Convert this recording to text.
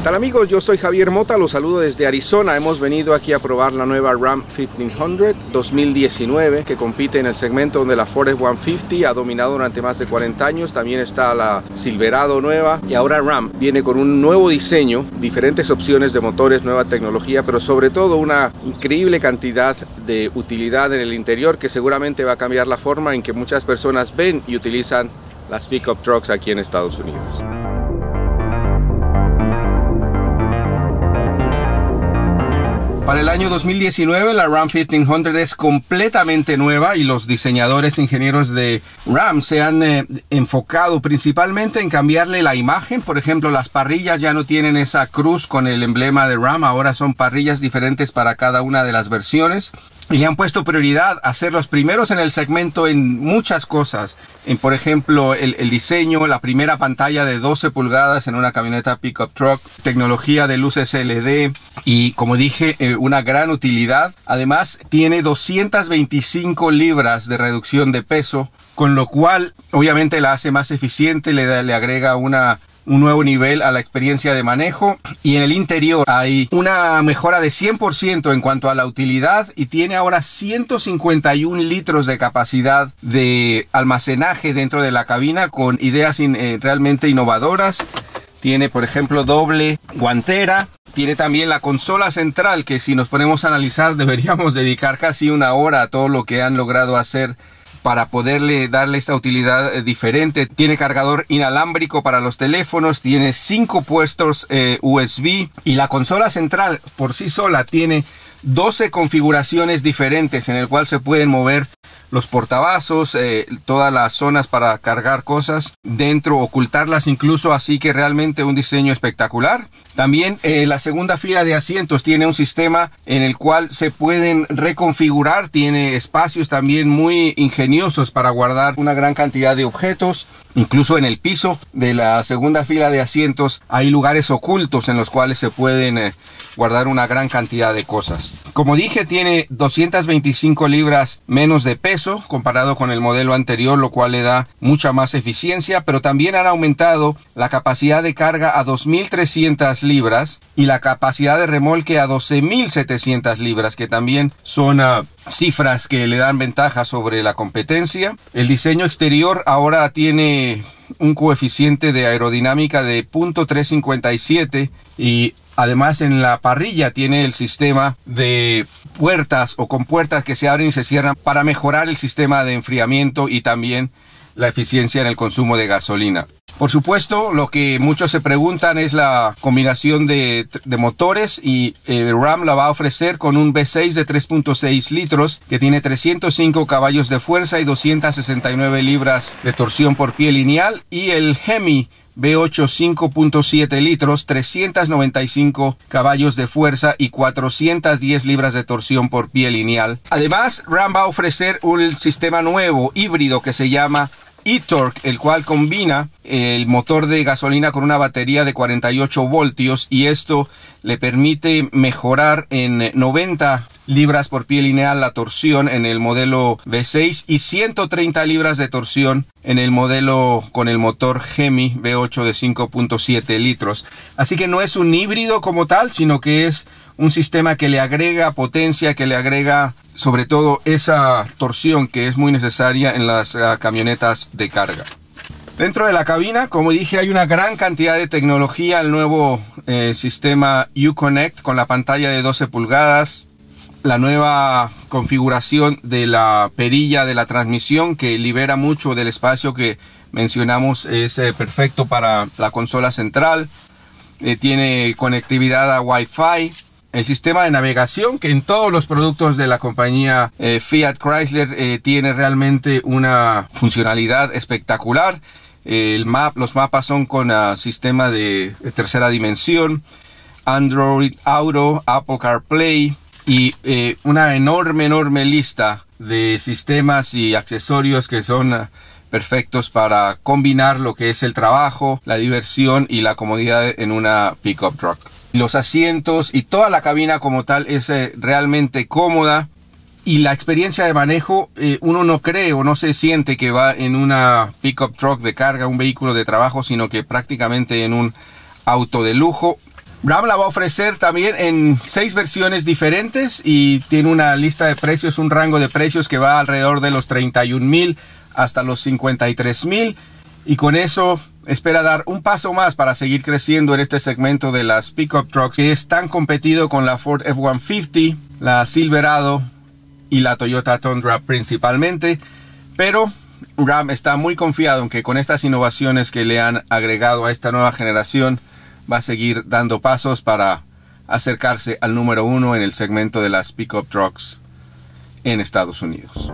tal amigos? Yo soy Javier Mota, los saludo desde Arizona. Hemos venido aquí a probar la nueva Ram 1500 2019 que compite en el segmento donde la Ford F-150 ha dominado durante más de 40 años. También está la Silverado nueva y ahora Ram viene con un nuevo diseño, diferentes opciones de motores, nueva tecnología, pero sobre todo una increíble cantidad de utilidad en el interior que seguramente va a cambiar la forma en que muchas personas ven y utilizan las pickup trucks aquí en Estados Unidos. Para el año 2019 la Ram 1500 es completamente nueva y los diseñadores ingenieros de Ram se han eh, enfocado principalmente en cambiarle la imagen. Por ejemplo, las parrillas ya no tienen esa cruz con el emblema de Ram, ahora son parrillas diferentes para cada una de las versiones y han puesto prioridad a ser los primeros en el segmento en muchas cosas. En, por ejemplo, el, diseño, la primera pantalla de 12 pulgadas en una camioneta pickup truck, tecnología de luces LED y, como dije, eh, una gran utilidad. Además, tiene 225 libras de reducción de peso, con lo cual obviamente la hace más eficiente, le, le agrega una un nuevo nivel a la experiencia de manejo y en el interior hay una mejora de 100% en cuanto a la utilidad y tiene ahora 151 litros de capacidad de almacenaje dentro de la cabina con ideas eh, realmente innovadoras. Tiene, por ejemplo, doble guantera. Tiene también la consola central que si nos ponemos a analizar deberíamos dedicar casi una hora a todo lo que han logrado hacer para poderle darle esta utilidad eh, diferente. Tiene cargador inalámbrico para los teléfonos, tiene cinco puestos eh, USB y la consola central por sí sola tiene 12 configuraciones diferentes en el cual se pueden mover los portavasos, eh, todas las zonas para cargar cosas dentro, ocultarlas incluso, así que realmente un diseño espectacular. También eh, la segunda fila de asientos tiene un sistema en el cual se pueden reconfigurar, tiene espacios también muy ingeniosos para guardar una gran cantidad de objetos. Incluso en el piso de la segunda fila de asientos hay lugares ocultos en los cuales se pueden eh, guardar una gran cantidad de cosas. Como dije, tiene 225 libras menos de peso comparado con el modelo anterior, lo cual le da mucha más eficiencia, pero también han aumentado la capacidad de carga a 2300 libras y la capacidad de remolque a 12.700 libras, que también son ah, cifras que le dan ventaja sobre la competencia. El diseño exterior ahora tiene un coeficiente de aerodinámica de .357 y además en la parrilla tiene el sistema de puertas o con puertas que se abren y se cierran para mejorar el sistema de enfriamiento y también la eficiencia en el consumo de gasolina. Por supuesto, lo que muchos se preguntan es la combinación de, motores y eh, Ram la va a ofrecer con un V6 de 3.6 litros que tiene 305 caballos de fuerza y 269 libras de torsión por pie lineal y el Hemi V8 5.7 litros, 395 caballos de fuerza y 410 libras de torsión por pie lineal. Además, Ram va a ofrecer un sistema nuevo híbrido que se llama e-Torque, el cual combina el motor de gasolina con una batería de 48 voltios y esto le permite mejorar en 90 libras por pie lineal la torsión en el modelo V6 y 130 libras de torsión en el modelo con el motor Gemi V8 de 5.7 litros. Así que no es un híbrido como tal, sino que es un sistema que le agrega potencia, que le agrega sobre todo esa torsión que es muy necesaria en las ah, camionetas de carga. Dentro de la cabina, como dije, hay una gran cantidad de tecnología, el nuevo eh, sistema Uconnect con la pantalla de 12 pulgadas, la nueva configuración de la perilla de la transmisión que libera mucho del espacio que mencionamos es eh, perfecto para la consola central, eh, tiene conectividad a Wi-Fi, el sistema de navegación que en todos los productos de la compañía eh, Fiat Chrysler tiene realmente una funcionalidad espectacular. El map, los mapas son con uh, sistema de, tercera dimensión, Android Auto, Apple CarPlay y eh, una enorme, enorme lista de sistemas y accesorios que son uh, perfectos para combinar lo que es el trabajo, la diversión y la comodidad en una pickup truck. Los asientos y toda la cabina como tal es eh, realmente cómoda y la experiencia de manejo eh, uno no cree o no se siente que va en una pickup truck de carga, un vehículo de trabajo, sino que prácticamente en un auto de lujo. Ram la va a ofrecer también en seis versiones diferentes y tiene una lista de precios, un rango de precios que va alrededor de los 31 mil hasta los 53 mil y con eso espera dar un paso más para seguir creciendo en este segmento de las pickup trucks que es tan competido con la Ford F-150, la Silverado y la Toyota Tundra principalmente, pero Ram está muy confiado en que con estas innovaciones que le han agregado a esta nueva generación va a seguir dando pasos para acercarse al número uno en el segmento de las pickup trucks en Estados Unidos.